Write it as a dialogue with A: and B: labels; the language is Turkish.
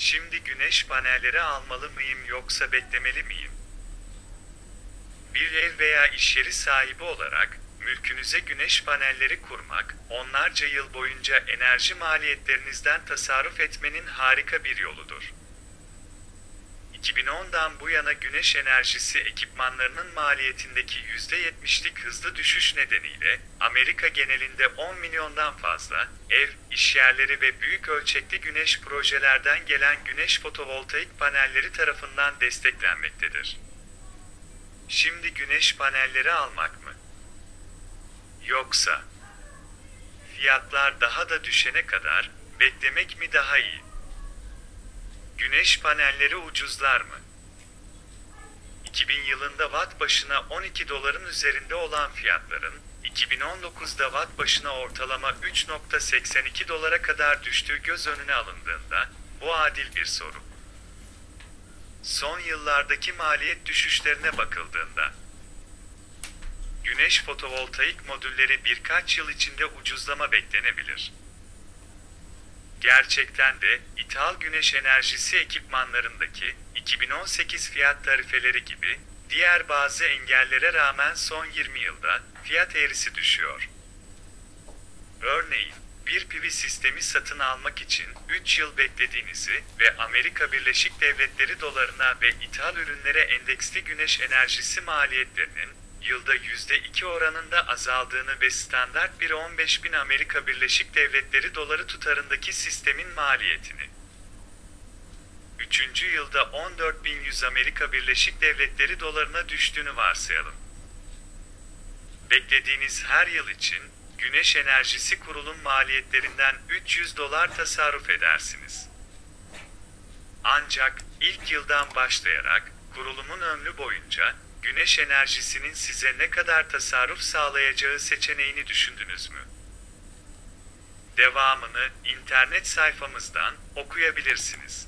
A: Şimdi güneş panelleri almalı mıyım yoksa beklemeli miyim? Bir ev veya iş yeri sahibi olarak mülkünüze güneş panelleri kurmak, onlarca yıl boyunca enerji maliyetlerinizden tasarruf etmenin harika bir yoludur. 2010'dan bu yana güneş enerjisi ekipmanlarının maliyetindeki %70'lik hızlı düşüş nedeniyle Amerika genelinde 10 milyondan fazla ev, işyerleri ve büyük ölçekli güneş projelerden gelen güneş fotovoltaik panelleri tarafından desteklenmektedir. Şimdi güneş panelleri almak mı? Yoksa fiyatlar daha da düşene kadar beklemek mi daha iyi? Güneş panelleri ucuzlar mı? 2000 yılında watt başına 12 doların üzerinde olan fiyatların 2019'da watt başına ortalama 3.82 dolara kadar düştüğü göz önüne alındığında bu adil bir soru. Son yıllardaki maliyet düşüşlerine bakıldığında güneş fotovoltaik modülleri birkaç yıl içinde ucuzlama beklenebilir. Gerçekten de ithal güneş enerjisi ekipmanlarındaki 2018 fiyat tarifeleri gibi diğer bazı engellere rağmen son 20 yılda fiyat eğrisi düşüyor. Örneğin, bir PV sistemi satın almak için 3 yıl beklediğinizi ve Amerika Birleşik Devletleri dolarına ve ithal ürünlere endeksli güneş enerjisi maliyetlerinin yılda %2 oranında azaldığını ve standart bir 15 bin Amerika Birleşik Devletleri doları tutarındaki sistemin maliyetini 3. yılda 14.100 Amerika Birleşik Devletleri dolarına düştüğünü varsayalım. Beklediğiniz her yıl için güneş enerjisi kurulum maliyetlerinden 300 dolar tasarruf edersiniz. Ancak ilk yıldan başlayarak kurulumun ömrü boyunca güneş enerjisinin size ne kadar tasarruf sağlayacağı seçeneğini düşündünüz mü? Devamını internet sayfamızdan okuyabilirsiniz.